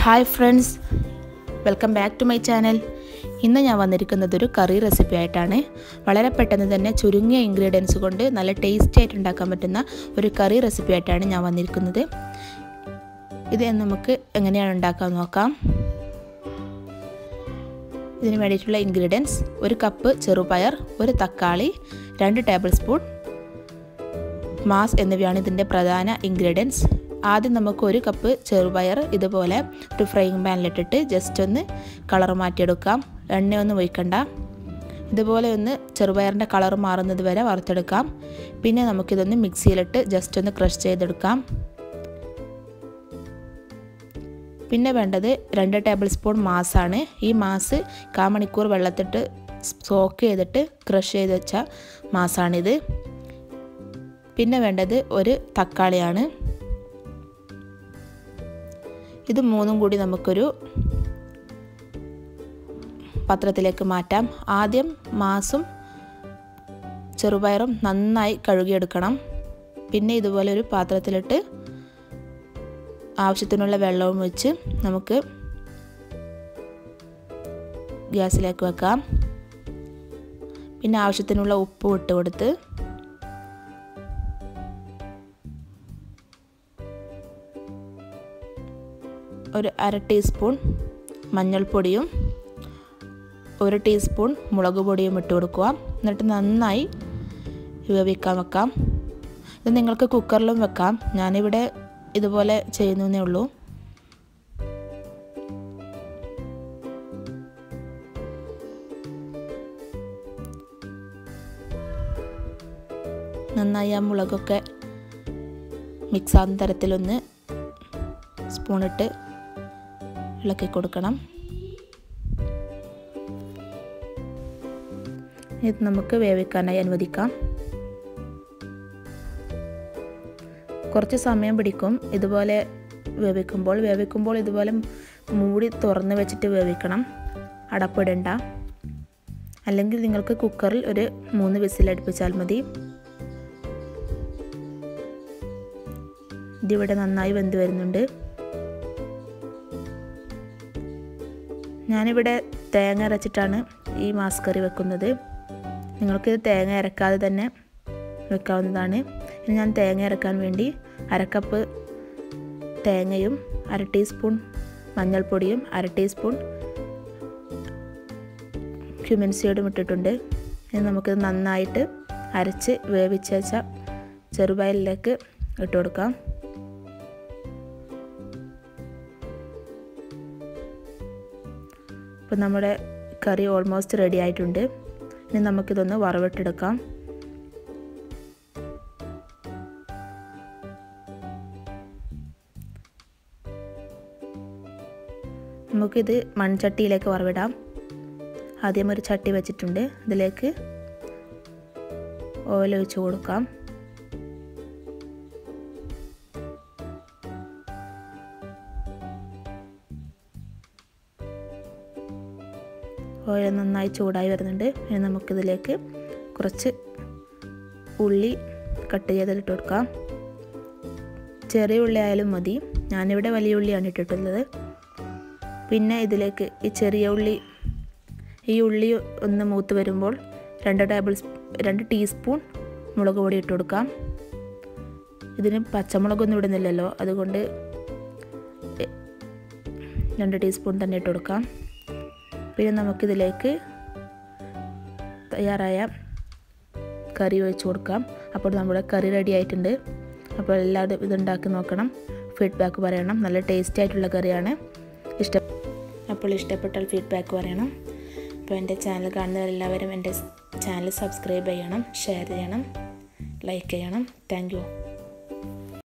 Hi friends welcome back to my channel ഇന്ന് ഞാൻ വന്നിരിക്കുന്നത് ഒരു കറി റെസിപ്പി ആയിട്ടാണ്. വളരെ പെട്ടെന്ന് തന്നെ ചുരുങ്ങിയ ഇൻഗ്രീഡിയൻസ് കൊണ്ട് നല്ല ടേസ്റ്റി ആയിട്ട് ഉണ്ടാക്കാൻ പറ്റുന്ന ഒരു കറി റെസിപ്പി ആയിട്ടാണ് ഞാൻ വന്നിരിക്കുന്നത്. ഇത് നമുക്ക് എങ്ങനെയാണ് ഉണ്ടാക്കാൻ നോക്കാം. ഇതിന് വേണ്ടിയിട്ടുള്ള ഇൻഗ്രീഡിയൻസ് ഒരു കപ്പ് ചെറുപയർ ഒരു തക്കാളി രണ്ട് ടേബിൾ സ്പൂൺ മാസ് എന്നിവയാണ് ഇതിന്റെ പ്രധാന ഇൻഗ്രീഡിയൻസ് ആദ്യം നമുക്ക് ഒരു കപ്പ് ചെറുപയർ ഇതുപോലെ ഒരു ഫ്രൈയിങ് പാനിലിട്ടിട്ട് ജസ്റ്റ് ഒന്ന് കളർ മാറ്റിയെടുക്കാം. എണ്ണയൊന്നും ഒഴിക്കണ്ട. ഇതുപോലെ ഒന്ന് ചെറുപയറിന്റെ കളർ മാറുന്നത് വരെ വറുത്തെടുക്കാം. പിന്നെ നമുക്കിതൊന്ന് മിക്സിയിലിട്ട് ജസ്റ്റ് ഒന്ന് ക്രഷ് ചെയ്തെടുക്കാം. പിന്നെ വേണ്ടത് രണ്ട് ടേബിൾ സ്പൂൺ മാസാണ്. ഈ മാസ് കാമണിക്കൂർ വെള്ളത്തിട്ട് സോക്ക് ചെയ്തിട്ട് ക്രഷ് ചെയ്ത് വെച്ച മാസാണിത്. പിന്നെ വേണ്ടത് ഒരു തക്കാളിയാണ്. ഇത് മൂന്നും കൂടി നമുക്കൊരു പത്രത്തിലേക്ക് മാറ്റാം. ആദ്യം മാസും ചെറുപയറും നന്നായി കഴുകിയെടുക്കണം. പിന്നെ ഇതുപോലെ ഒരു പാത്രത്തിലിട്ട് ആവശ്യത്തിനുള്ള വെള്ളവും വെച്ച് നമുക്ക് ഗ്യാസിലേക്ക് വെക്കാം. പിന്നെ ആവശ്യത്തിനുള്ള ഉപ്പ് ഇട്ട് കൊടുത്ത് ഒരു അര ടീസ്പൂൺ മഞ്ഞൾപ്പൊടിയും ഒരു ടീസ്പൂൺ മുളക് പൊടിയും ഇട്ട് കൊടുക്കുക. എന്നിട്ട് നന്നായി വേവിക്കാൻ വെക്കാം. ഇത് നിങ്ങൾക്ക് കുക്കറിലും വെക്കാം. ഞാനിവിടെ ഇതുപോലെ ചെയ്യുന്നേ ഉള്ളൂ. നന്നായി ആ മുളകൊക്കെ മിക്സാകുന്ന തരത്തിലൊന്ന് സ്പൂണിട്ട് ഇളക്കി കൊടുക്കണം. ഇത് നമുക്ക് വേവിക്കാനായി അനുവദിക്കാം. കുറച്ച് സമയം പിടിക്കും ഇതുപോലെ വേവിക്കുമ്പോൾ. വേവിക്കുമ്പോൾ ഇതുപോലെ മൂടി തുറന്ന് വെച്ചിട്ട് വേവിക്കണം. അടപ്പിടണ്ട. അല്ലെങ്കിൽ നിങ്ങൾക്ക് കുക്കറിൽ ഒരു മൂന്ന് വിസിൽ വിസിലടുപ്പിച്ചാൽ മതി. ഇതിവിടെ നന്നായി വെന്ത് വരുന്നുണ്ട്. ഞാനിവിടെ തേങ്ങ അരച്ചിട്ടാണ് ഈ മാസ് കറി വെക്കുന്നത്. നിങ്ങൾക്കിത് തേങ്ങ അരക്കാതെ തന്നെ വെക്കാവുന്നതാണ്. ഇനി ഞാൻ തേങ്ങ അരക്കാൻ വേണ്ടി അരക്കപ്പ് തേങ്ങയും അര ടീസ്പൂൺ മഞ്ഞൾപ്പൊടിയും അര ടീസ്പൂൺ ക്യുമിൻസിയോടും ഇട്ടിട്ടുണ്ട്. ഇനി നമുക്കിത് നന്നായിട്ട് അരച്ച് വേവിച്ച വെച്ച ചെറുപയലിലേക്ക് ഇട്ട് കൊടുക്കാം. അപ്പോൾ നമ്മുടെ കറി ഓൾമോസ്റ്റ് റെഡി ആയിട്ടുണ്ട്. ഇനി നമുക്കിതൊന്ന് വറവിട്ടെടുക്കാം. നമുക്കിത് മൺചട്ടിയിലേക്ക് വറവിടാം. ആദ്യം ഒരു ചട്ടി വെച്ചിട്ടുണ്ട്. ഇതിലേക്ക് ഓയിൽ ഒഴിച്ച് കൊടുക്കാം. ഓയിൽ നന്നായി ചൂടായി വരുന്നുണ്ട്. ഇനി നമുക്കിതിലേക്ക് കുറച്ച് ഉള്ളി കട്ട് ചെയ്തിട്ട് കൊടുക്കാം. ചെറിയ ഉള്ളി ആയാലും മതി. ഞാനിവിടെ വലിയ ഉള്ളിയാണ് ഇട്ടിട്ടുള്ളത്. പിന്നെ ഇതിലേക്ക് ഈ ചെറിയ ഉള്ളി ഈ ഉള്ളി ഒന്ന് മൂത്ത് വരുമ്പോൾ രണ്ട് ടേബിൾ രണ്ട് ടീസ്പൂൺ മുളക് പൊടി ഇട്ട് കൊടുക്കാം. ഇതിന് പച്ചമുളകൊന്നും ഇടുന്നില്ലല്ലോ. അതുകൊണ്ട് രണ്ട് ടീസ്പൂൺ തന്നെ ഇട്ട് കൊടുക്കാം. പിന്നെ നമുക്കിതിലേക്ക് തയ്യാറായ കറി ഒഴിച്ച് കൊടുക്കാം. അപ്പോൾ നമ്മുടെ കറി റെഡി ആയിട്ടുണ്ട്. അപ്പോൾ എല്ലാവരും ഇതുണ്ടാക്കി നോക്കണം. ഫീഡ്ബാക്ക് പറയണം. നല്ല ടേസ്റ്റി ആയിട്ടുള്ള കറിയാണ്. ഇഷ്ട അപ്പോൾ ഇഷ്ടപ്പെട്ടാൽ ഫീഡ്ബാക്ക് പറയണം. അപ്പോൾ എന്റെ ചാനൽ കാണുന്നവരെല്ലാവരും എന്റെ ചാനൽ സബ്സ്ക്രൈബ് ചെയ്യണം ഷെയർ ചെയ്യണം ലൈക്ക് ചെയ്യണം. താങ്ക്